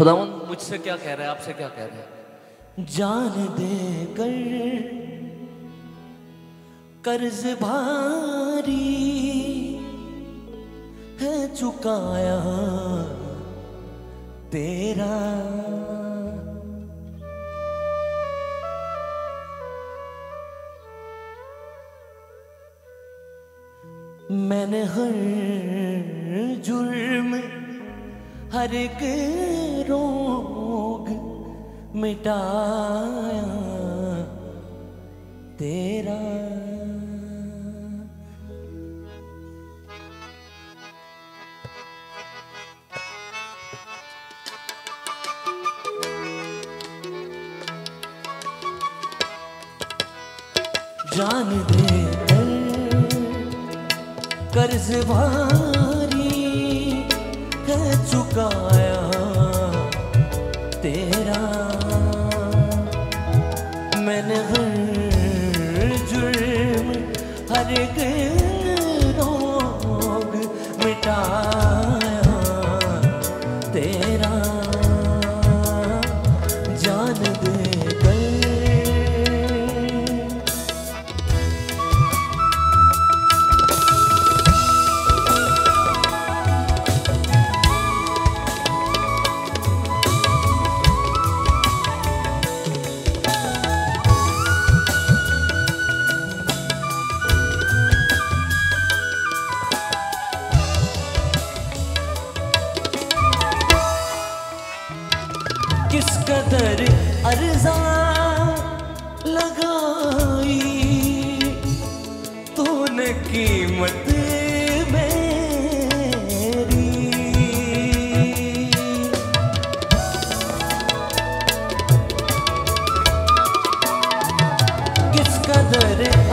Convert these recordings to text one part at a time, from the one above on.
खुदा मुझसे क्या कह रहा है? आपसे क्या कह रहा है? जान दे कर कर्ज भारी है चुकाया तेरा। मैंने हर जुर्म हर एक रोग मिटाया तेरा। जान दे कर्ज भारी हर रोग मिटाया तेरा जान दे।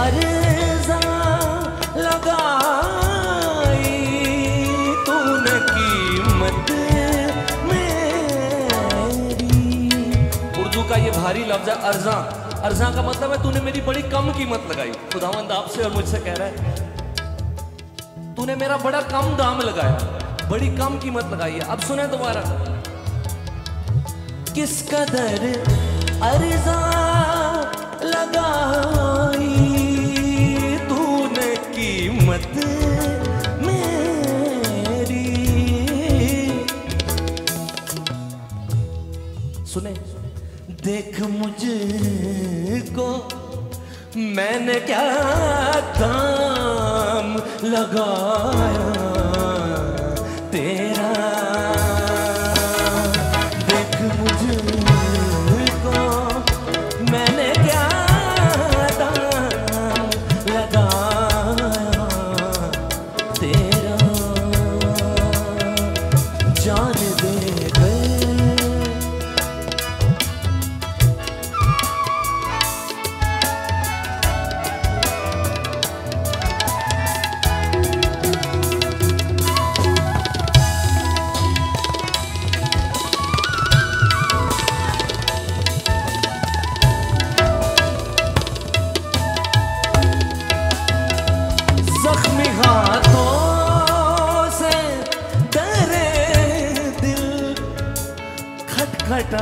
अर्जा कीमत उर्दू का भारी लफ्ज है, अर्जा। अर्जा का मतलब है तूने मेरी बड़ी कम कीमत लगाई। खुदावंद आपसे और मुझसे कह रहा है, तूने मेरा बड़ा कम दाम लगाया, बड़ी कम कीमत लगाई है। अब सुने दोबारा। किस कदर अर्जा लगाई देख मुझको मैंने क्या काम लगाया तेरा? देख मुझको मैंने क्या दाम लगाया तेरा? जान दे जख्मी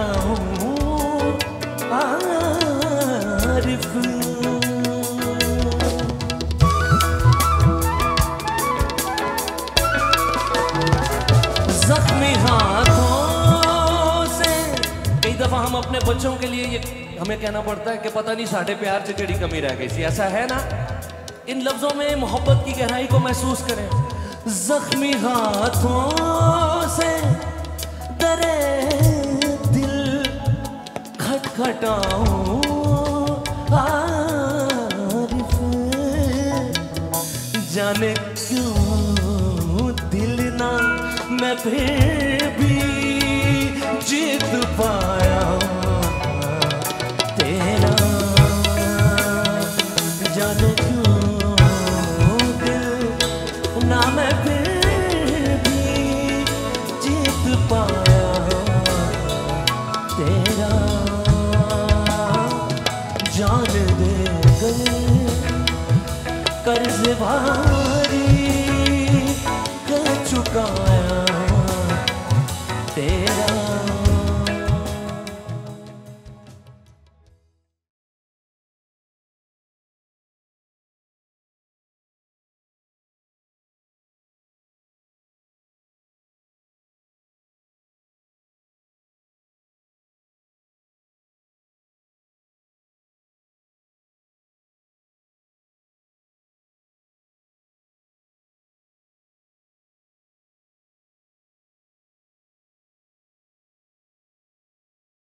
हाथों से। कई दफ़ा हम अपने बच्चों के लिए ये हमें कहना पड़ता है कि पता नहीं, साढ़े प्यार से केड़ी कमी रह गई थी। ऐसा है ना? इन लफ्जों में मोहब्बत की गहराई को महसूस करें। जख्मी हाथों से दिल खटखटाऊं आरिफ। जाने क्यों दिल ना मैं फिर भी जीत पाया जान दे गए कर्ज भारी कर चुका